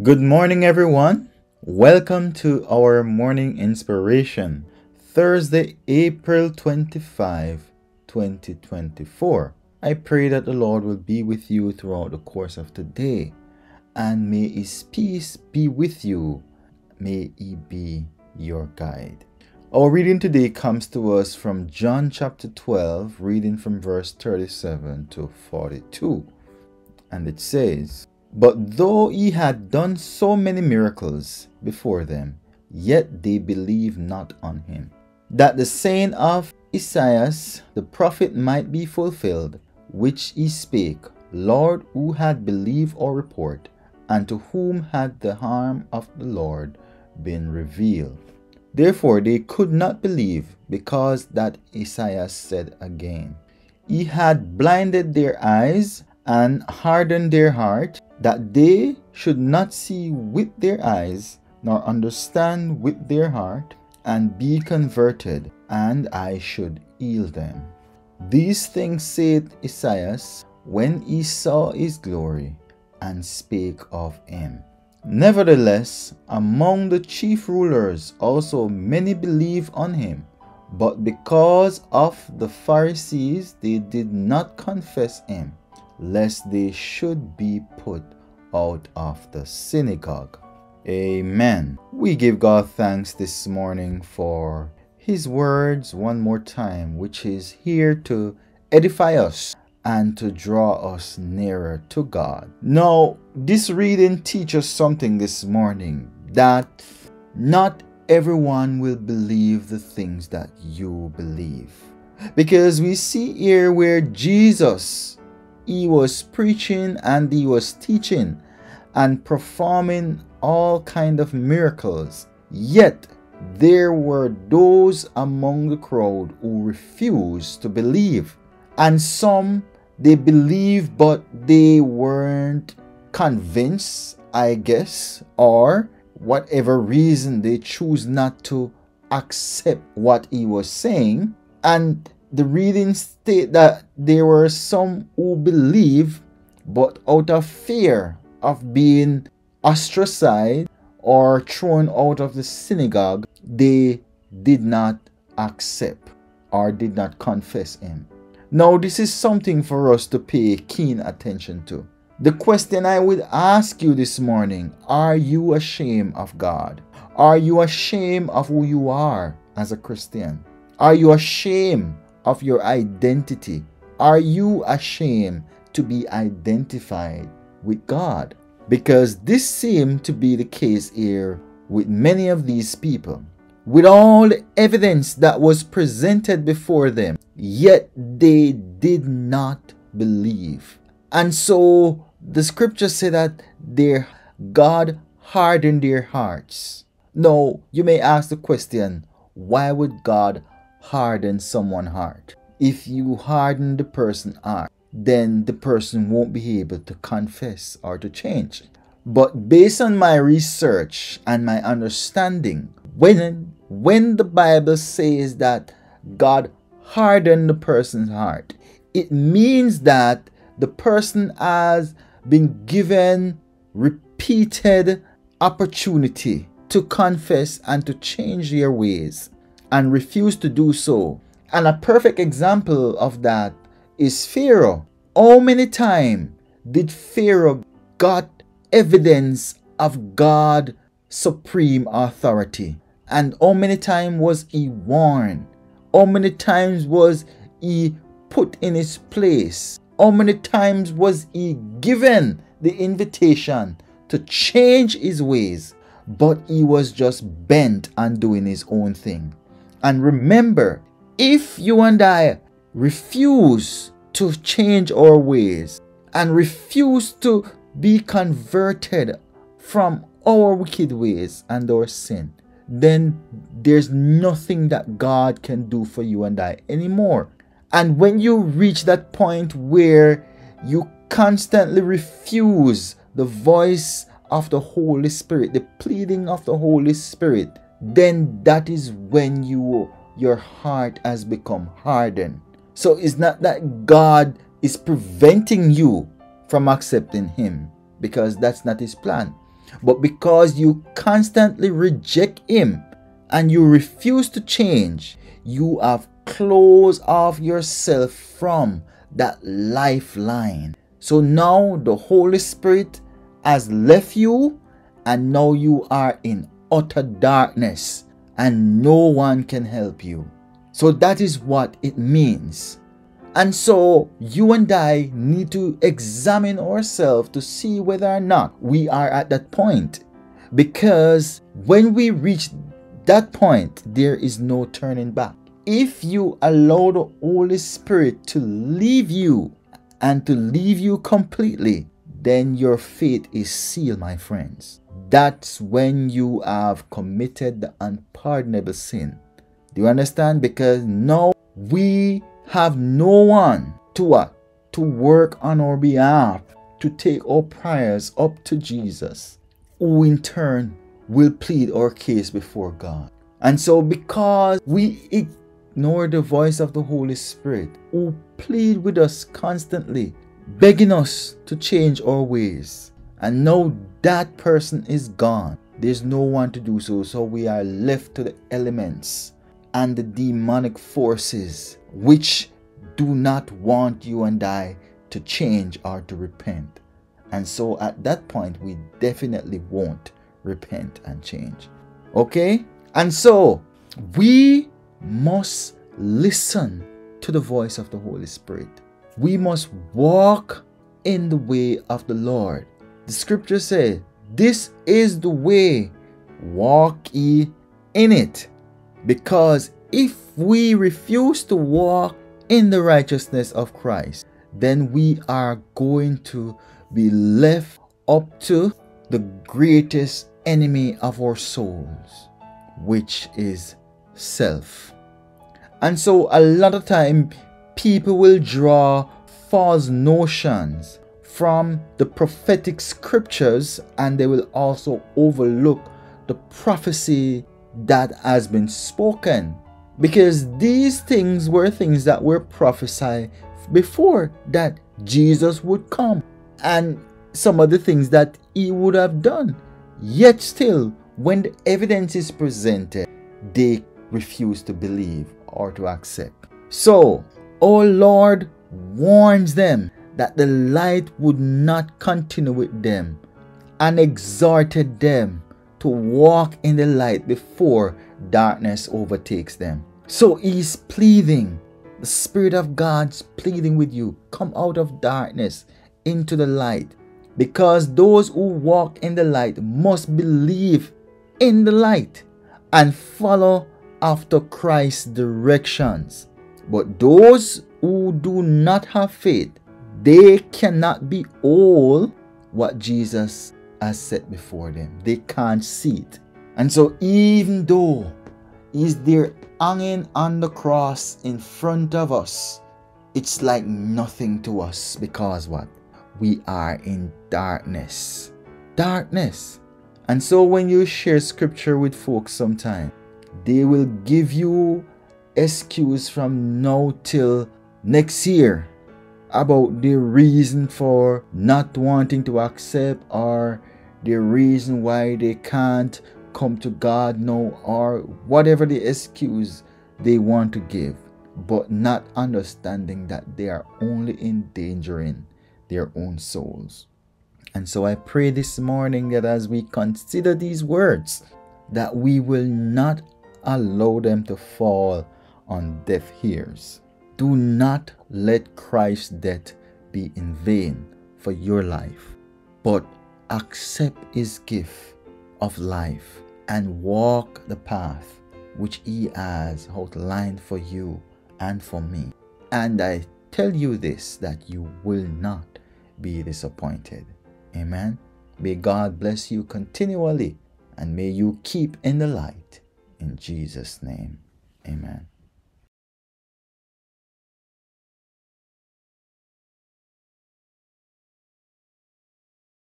Good morning, everyone. Welcome to our morning inspiration, Thursday, April 25, 2024. I pray that the Lord will be with you throughout the course of today, and may His peace be with you. May He be your guide. Our reading today comes to us from John chapter 12, reading from verse 37 to 42. And it says, But though he had done so many miracles before them, yet they believed not on him. That the saying of Esaias the prophet might be fulfilled, which he spake, Lord, who had believed our report, and to whom had the harm of the Lord been revealed. Therefore they could not believe, because that Esaias said again, He had blinded their eyes and hardened their heart, that they should not see with their eyes, nor understand with their heart, and be converted, and I should heal them. These things said Esaias when he saw his glory, and spake of him. Nevertheless, among the chief rulers also many believed on him. But because of the Pharisees, they did not confess him, lest they should be put out of the synagogue. Amen. We give God thanks this morning for his words one more time, which is here to edify us and to draw us nearer to God. Now, this reading teaches something this morning that not everyone will believe the things that you believe. Because we see here where Jesus he was preaching and he was teaching and performing all kind of miracles. Yet there were those among the crowd who refused to believe and some they believed, but they weren't convinced, I guess, or whatever reason they choose not to accept what he was saying. And the reading state that there were some who believe, but out of fear of being ostracized or thrown out of the synagogue, they did not accept or did not confess him. Now, this is something for us to pay keen attention to. The question I would ask you this morning are you ashamed of God? Are you ashamed of who you are as a Christian? Are you ashamed of your identity? Are you ashamed to be identified with God? Because this seemed to be the case here with many of these people with all the evidence that was presented before them, yet they did not believe. And so the scriptures say that their God hardened their hearts. Now, you may ask the question, why would God harden someone's heart? If you harden the person's heart, then the person won't be able to confess or to change. But based on my research and my understanding, when when the Bible says that God hardened the person's heart, it means that the person has been given repeated opportunity to confess and to change their ways and refused to do so. And a perfect example of that is Pharaoh. How many times did Pharaoh got evidence of God supreme authority? And how many times was he warned? How many times was he put in his place? How many times was he given the invitation to change his ways? But he was just bent on doing his own thing. And remember, if you and I refuse to change our ways and refuse to be converted from our wicked ways and our sin, then there's nothing that God can do for you and I anymore. And when you reach that point where you constantly refuse the voice of the Holy Spirit, the pleading of the Holy Spirit, then that is when you your heart has become hardened. So it's not that God is preventing you from accepting him because that's not his plan. But because you constantly reject Him and you refuse to change, you have closed off yourself from that lifeline. So now the Holy Spirit has left you, and now you are in utter darkness, and no one can help you. So that is what it means. And so you and I need to examine ourselves to see whether or not we are at that point. Because when we reach that point, there is no turning back. If you allow the Holy Spirit to leave you and to leave you completely, then your fate is sealed, my friends. That's when you have committed the unpardonable sin. Do you understand? Because now we have no one to what? To work on our behalf, to take our prayers up to Jesus, who in turn will plead our case before God. And so, because we ignore the voice of the Holy Spirit, who plead with us constantly, begging us to change our ways, and now that person is gone, there's no one to do so, so we are left to the elements and the demonic forces which do not want you and I to change or to repent. And so at that point, we definitely won't repent and change. Okay? And so we must listen to the voice of the Holy Spirit. We must walk in the way of the Lord. The scripture says, This is the way, walk ye in it. Because if we refuse to walk in the righteousness of Christ, then we are going to be left up to the greatest enemy of our souls, which is self. And so a lot of time people will draw false notions from the prophetic scriptures and they will also overlook the prophecy that has been spoken because these things were things that were prophesied before that Jesus would come and some of the things that he would have done Yet still, when the evidence is presented, they refuse to believe or to accept. So, our Lord warns them that the light would not continue with them and exhorted them to walk in the light before darkness overtakes them. So he's pleading, the Spirit of God's pleading with you, come out of darkness into the light because those who walk in the light must believe in the light and follow after Christ's directions. But those who do not have faith, they cannot be all what Jesus has set before them. They can't see it. And so, even though He's there hanging on the cross in front of us, it's like nothing to us because what? we are in darkness. Darkness. And so when you share scripture with folks sometime, they will give you excuse from now till next year about the reason for not wanting to accept or the reason why they can't come to God now or whatever the excuse they want to give, but not understanding that they are only endangering their own souls. And so I pray this morning that as we consider these words, that we will not allow them to fall on deaf ears. Do not let Christ's death be in vain for your life, but accept his gift of life and walk the path which he has outlined for you and for me. And I tell you this that you will not be disappointed. Amen. May God bless you continually and may you keep in the light. In Jesus' name, amen.